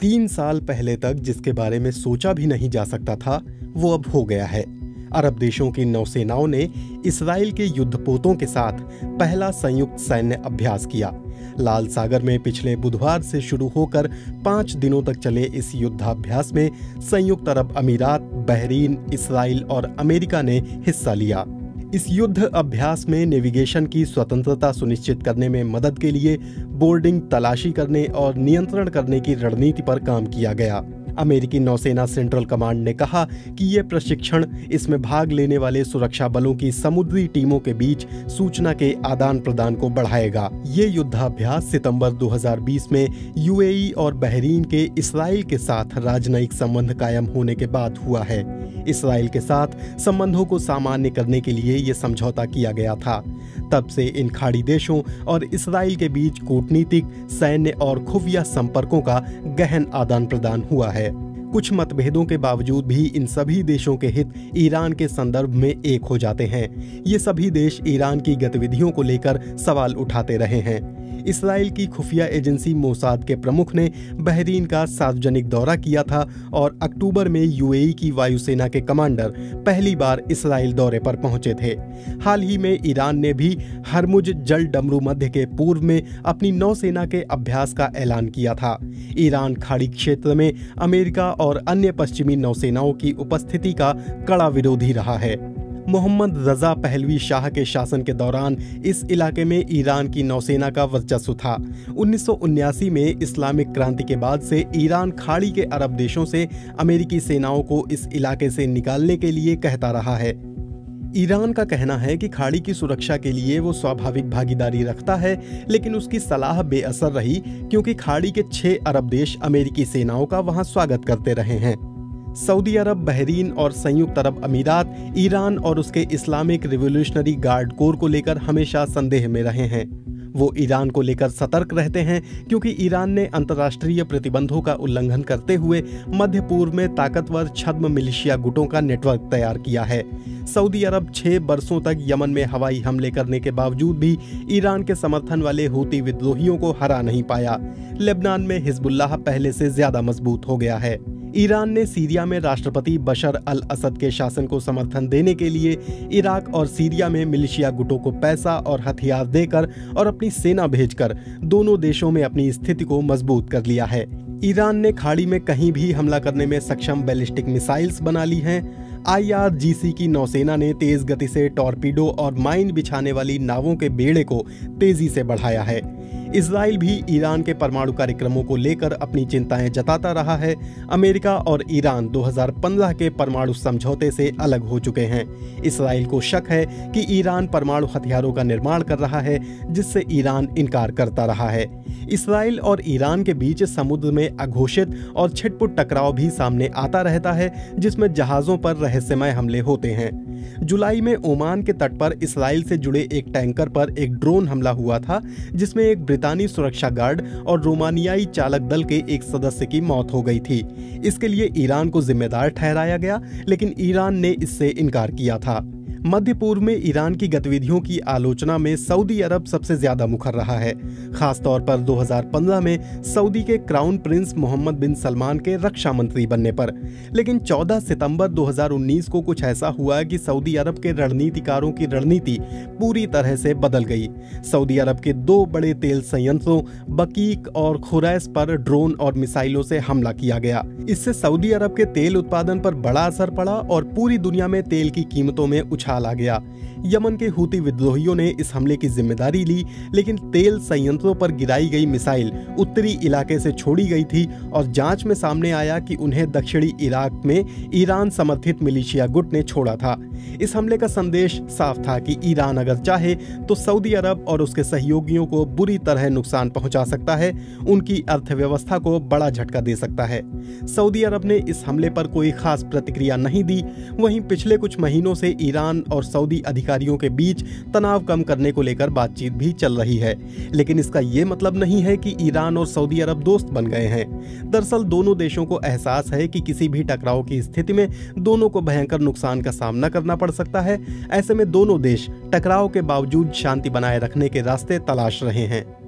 तीन साल पहले तक जिसके बारे में सोचा भी नहीं जा सकता था, वो अब हो गया है। अरब देशों की नौसेनाओं ने इसराइल के युद्धपोतों के साथ पहला संयुक्त सैन्य अभ्यास किया। लाल सागर में पिछले बुधवार से शुरू होकर पाँच दिनों तक चले इस युद्धाभ्यास में संयुक्त अरब अमीरात, बहरीन, इसराइल और अमेरिका ने हिस्सा लिया। इस युद्ध अभ्यास में नेविगेशन की स्वतंत्रता सुनिश्चित करने में मदद के लिए बोर्डिंग तलाशी करने और नियंत्रण करने की रणनीति पर काम किया गया। अमेरिकी नौसेना सेंट्रल कमांड ने कहा कि ये प्रशिक्षण इसमें भाग लेने वाले सुरक्षा बलों की समुद्री टीमों के बीच सूचना के आदान प्रदान को बढ़ाएगा। ये युद्धाभ्यास सितंबर 2020 में यूएई और बहरीन के इसराइल के साथ राजनयिक संबंध कायम होने के बाद हुआ है। इसराइल के साथ संबंधों को सामान्य करने के लिए ये समझौता किया गया था। तब से इन खाड़ी देशों और इसराइल के बीच कूटनीतिक, सैन्य और खुफिया संपर्कों का गहन आदान प्रदान हुआ है। कुछ मतभेदों के बावजूद भी इन सभी देशों के हित ईरान के संदर्भ में एक हो जाते हैं। ये सभी देश ईरान की गतिविधियों को लेकर सवाल उठाते रहे हैं। इसराइल की खुफिया एजेंसी मोसाद के प्रमुख ने बहरीन का सार्वजनिक दौरा किया था और अक्टूबर में यूएई की वायुसेना के कमांडर पहली बार इसराइल दौरे पर पहुँचे थे। हाल ही में ईरान ने भी हरमुज जल डमरू मध्य के पूर्व में अपनी नौसेना के अभ्यास का ऐलान किया था। ईरान खाड़ी क्षेत्र में अमेरिका और अन्य पश्चिमी नौसेनाओं की उपस्थिति का कड़ा विरोधी रहा है। मोहम्मद रजा पहलवी शाह के शासन के दौरान इस इलाके में ईरान की नौसेना का वर्चस्व था। उन्नीस में इस्लामिक क्रांति के बाद से ईरान खाड़ी के अरब देशों से अमेरिकी सेनाओं को इस इलाके से निकालने के लिए कहता रहा है। ईरान का कहना है कि खाड़ी की सुरक्षा के लिए वो स्वाभाविक भागीदारी रखता है, लेकिन उसकी सलाह बेअसर रही क्योंकि खाड़ी के छह अरब देश अमेरिकी सेनाओं का वहाँ स्वागत करते रहे हैं। सऊदी अरब, बहरीन और संयुक्त अरब अमीरात, ईरान और उसके इस्लामिक रिवोल्यूशनरी गार्ड कोर को लेकर हमेशा संदेह में रहे हैं। वो ईरान को लेकर सतर्क रहते हैं क्योंकि ईरान ने अंतर्राष्ट्रीय प्रतिबंधों का उल्लंघन करते हुए मध्य पूर्व में ताकतवर छद्म मिलिशिया गुटों का नेटवर्क तैयार किया है। सऊदी अरब छह बरसों तक यमन में हवाई हमले करने के बावजूद भी ईरान के समर्थन वाले हूती विद्रोहियों को हरा नहीं पाया। लेबनान में हिजबुल्लाह पहले से ज़्यादा मज़बूत हो गया है। ईरान ने सीरिया में राष्ट्रपति बशर अल असद के शासन को समर्थन देने के लिए इराक और सीरिया में मिलिशिया गुटों को पैसा और हथियार देकर और अपनी सेना भेजकर दोनों देशों में अपनी स्थिति को मज़बूत कर लिया है। ईरान ने खाड़ी में कहीं भी हमला करने में सक्षम बैलिस्टिक मिसाइल्स बना ली हैं। आईआरजीसी की नौसेना ने तेज गति से टॉर्पीडो और माइन बिछाने वाली नावों के बेड़े को तेज़ी से बढ़ाया है। इसराइल भी ईरान के परमाणु कार्यक्रमों को लेकर अपनी चिंताएँ जताता रहा है। अमेरिका और ईरान 2015 के परमाणु समझौते से अलग हो चुके हैं। इसराइल को शक है कि ईरान परमाणु हथियारों का निर्माण कर रहा है, जिससे ईरान इनकार करता रहा है। इसराइल और ईरान के बीच समुद्र में अघोषित और छिटपुट टकराव भी सामने आता रहता है, जिसमें जहाजों पर रहस्यमय हमले होते हैं। जुलाई में ओमान के तट पर इसराइल से जुड़े एक टैंकर पर एक ड्रोन हमला हुआ था, जिसमें एक ब्रितानी सुरक्षा गार्ड और रोमानियाई चालक दल के एक सदस्य की मौत हो गई थी। इसके लिए ईरान को जिम्मेदार ठहराया गया, लेकिन ईरान ने इससे इनकार किया था। मध्य पूर्व में ईरान की गतिविधियों की आलोचना में सऊदी अरब सबसे ज़्यादा मुखर रहा है। खासतौर पर 2015 में सऊदी के crown prince Mohammed bin Salman के रक्षा मंत्री बनने पर। लेकिन 14 सितंबर 2019 को कुछ ऐसा हुआ कि सऊदी अरब के रणनीतिकारों की रणनीति पूरी तरह से बदल गई। सऊदी अरब के दो बड़े तेल संयंत्रों, बकीक और खुरैस पर ड्रोन और मिसाइलों से हमला किया गया। इससे सऊदी अरब के तेल उत्पादन पर बड़ा असर पड़ा और पूरी दुनिया में तेल की कीमतों में उछाल आ गया। यमन के हूती विद्रोहियों ने इस हमले की ज़िम्मेदारी ली, लेकिन तेल संयंत्रों पर गिराई गई मिसाइल उत्तरी इलाके से छोड़ी गई थी और जाँच में सामने आया कि उन्हें दक्षिणी इराक में ईरान समर्थित मिलिशिया गुट ने छोड़ा था। इस हमले का संदेश साफ़ था कि ईरान अगर चाहे तो सऊदी अरब और उसके सहयोगियों को बुरी तरह नुकसान पहुँचा सकता है, उनकी अर्थव्यवस्था को बड़ा झटका दे सकता है। सऊदी अरब ने इस हमले पर कोई खास प्रतिक्रिया नहीं दी। वहीं पिछले कुछ महीनों से ईरान और सऊदी अधिकारियों के बीच तनाव कम करने को लेकर बातचीत भी चल रही है। लेकिन इसका ये मतलब नहीं है कि ईरान और सऊदी अरब दोस्त बन गए हैं। दरअसल दोनों देशों को एहसास है कि किसी भी टकराव की स्थिति में दोनों को भयंकर नुकसान का सामना करना पड़ सकता है। ऐसे में दोनों देश टकराव के बावजूद शांति बनाए रखने के रास्ते तलाश रहे हैं।